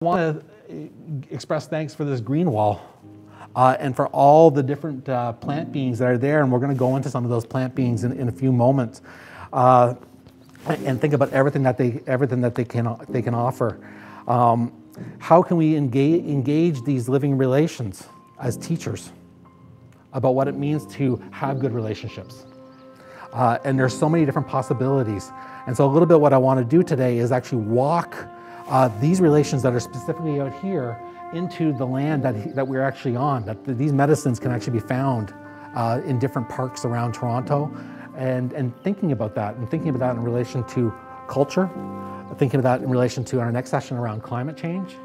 I want to express thanks for this green wall uh, and for all the different uh, plant beings that are there. And we're going to go into some of those plant beings in, in a few moments uh, and think about everything that they, everything that they, can, they can offer. Um, how can we engage, engage these living relations as teachers about what it means to have good relationships? Uh, and there's so many different possibilities. And so a little bit what I want to do today is actually walk uh, these relations that are specifically out here into the land that, that we're actually on, that these medicines can actually be found uh, in different parks around Toronto. And, and thinking about that, and thinking about that in relation to culture, thinking about that in relation to our next session around climate change,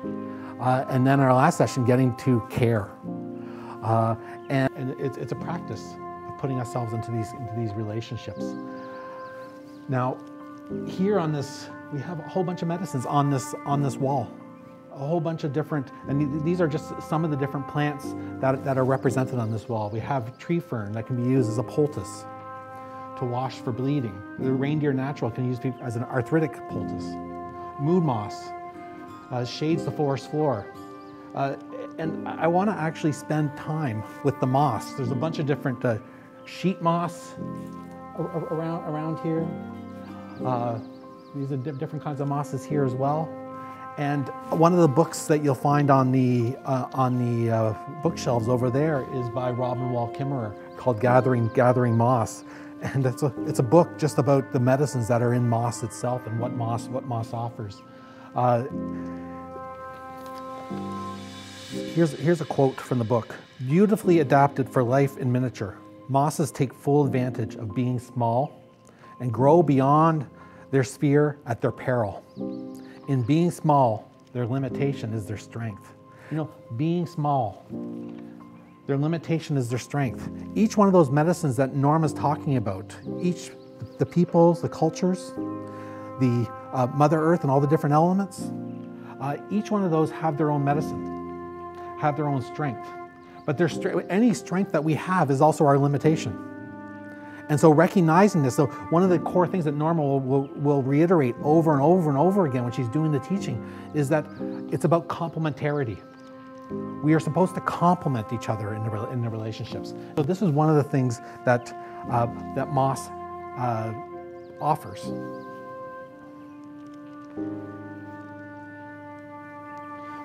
uh, and then our last session getting to care. Uh, and, and it's, it's a practice of putting ourselves into these, into these relationships. Now, here on this, we have a whole bunch of medicines on this, on this wall. A whole bunch of different, and these are just some of the different plants that, that are represented on this wall. We have tree fern that can be used as a poultice to wash for bleeding. The reindeer natural can be used as an arthritic poultice. Moon moss uh, shades the forest floor. Uh, and I want to actually spend time with the moss. There's a bunch of different uh, sheet moss around, around here. These are different kinds of mosses here as well. And one of the books that you'll find on the, uh, on the uh, bookshelves over there is by Robin Wall Kimmerer called Gathering, Gathering Moss. And it's a, it's a book just about the medicines that are in moss itself and what moss, what moss offers. Uh, here's, here's a quote from the book. Beautifully adapted for life in miniature, mosses take full advantage of being small and grow beyond their sphere at their peril. In being small, their limitation is their strength. You know, being small, their limitation is their strength. Each one of those medicines that Norm is talking about, each, the peoples, the cultures, the uh, Mother Earth and all the different elements, uh, each one of those have their own medicine, have their own strength. But their, any strength that we have is also our limitation. And so recognizing this, so one of the core things that Norma will, will, will, reiterate over and over and over again when she's doing the teaching is that it's about complementarity. We are supposed to complement each other in the, in the relationships. So this is one of the things that, uh, that Moss uh, offers.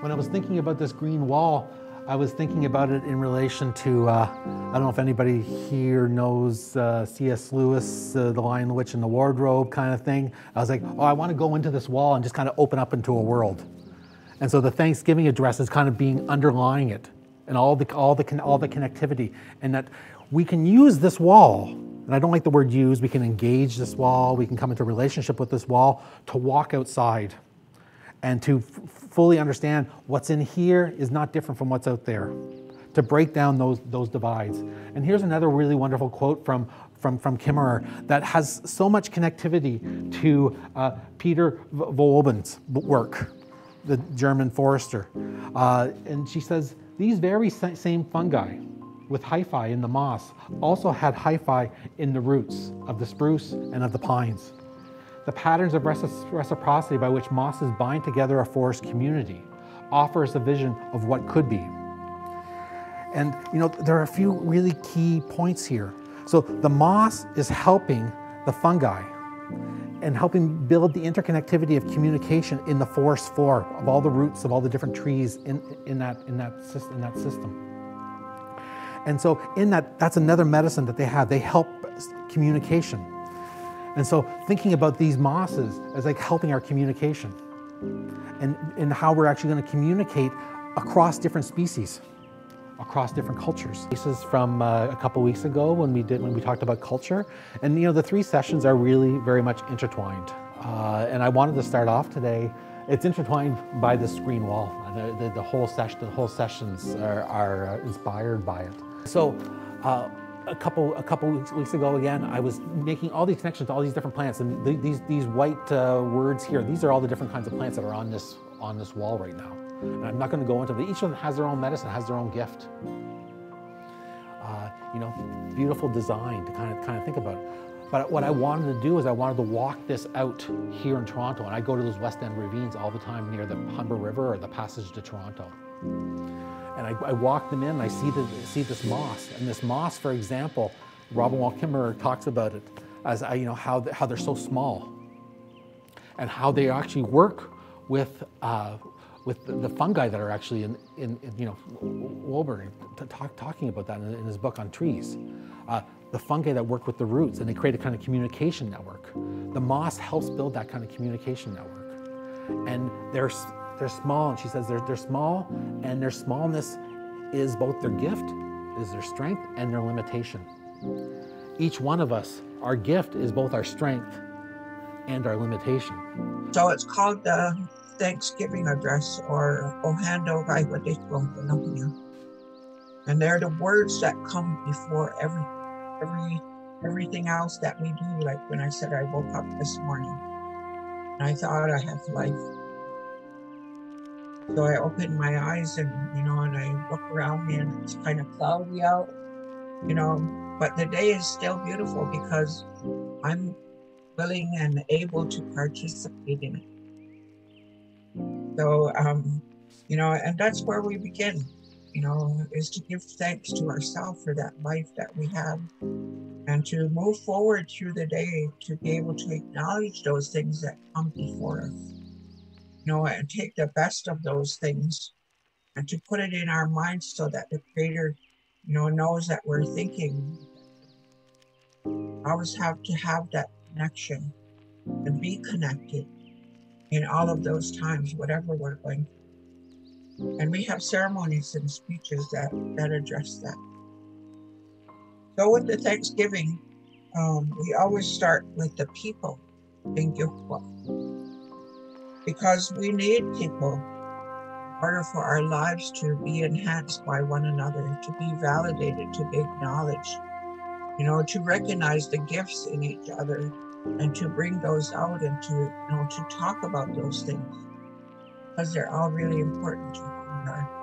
When I was thinking about this green wall, I was thinking about it in relation to, uh, I don't know if anybody here knows uh, C.S. Lewis, uh, The Lion, the Witch, and the Wardrobe kind of thing. I was like, oh, I want to go into this wall and just kind of open up into a world. And so the Thanksgiving address is kind of being underlying it and all the, all the, all the connectivity. And that we can use this wall, and I don't like the word use, we can engage this wall, we can come into relationship with this wall to walk outside and to fully understand what's in here is not different from what's out there, to break down those, those divides. And here's another really wonderful quote from, from, from Kimmerer that has so much connectivity to uh, Peter Wohlleben's work, the German forester. Uh, and she says, these very same fungi with hyphae in the moss also had hyphae in the roots of the spruce and of the pines the patterns of reciprocity by which mosses bind together a forest community offers a vision of what could be. And you know, there are a few really key points here. So the moss is helping the fungi and helping build the interconnectivity of communication in the forest floor of all the roots of all the different trees in, in, that, in, that, in that system. And so in that, that's another medicine that they have. They help communication. And so thinking about these mosses as like helping our communication and, and how we're actually going to communicate across different species, across different cultures. This is from uh, a couple weeks ago when we did when we talked about culture, and you know the three sessions are really very much intertwined. Uh, and I wanted to start off today. It's intertwined by this screen wall. The, the, the whole session, the whole sessions are, are inspired by it. So. Uh, a couple a couple weeks ago again, I was making all these connections to all these different plants, and th these these white uh, words here. These are all the different kinds of plants that are on this on this wall right now. And I'm not going to go into. Each of them has their own medicine, has their own gift. Uh, you know, beautiful design to kind of kind of think about. But what I wanted to do is I wanted to walk this out here in Toronto. And I go to those West End ravines all the time near the Humber River or the Passage to Toronto. And I, I walk them in and I see, the, see this moss. And this moss, for example, Robin Wall Kimmerer talks about it as you know how, how they're so small and how they actually work with, uh, with the, fungi that are actually in, in, in you know, Wohlleben talk, talking about that in, in, his book on trees. Uh, the fungi that work with the roots and they create a kind of communication network. The moss helps build that kind of communication network. And they're, they're small, and she says they're, they're small, and their smallness is both their gift, is their strength, and their limitation. Each one of us, our gift is both our strength and our limitation. So it's called the Thanksgiving address or Ohando Raiwadikro And they're the words that come before every every everything else that we do. Like when I said I woke up this morning and I thought I have life. So I opened my eyes and you know and I look around me and it's kind of cloudy out, you know, but the day is still beautiful because I'm willing and able to participate in it. So, um, you know, and that's where we begin, you know, is to give thanks to ourselves for that life that we have and to move forward through the day to be able to acknowledge those things that come before us, you know, and take the best of those things and to put it in our minds so that the Creator, you know, knows that we're thinking. Always have to have that connection and be connected in all of those times, whatever we're going through. And we have ceremonies and speeches that, that address that. So with the Thanksgiving, um, we always start with the people in Gilpwa because we need people in order for our lives to be enhanced by one another, to be validated, to be acknowledged, you know, to recognize the gifts in each other and to bring those out and to, you know, to talk about those things because they're all really important to our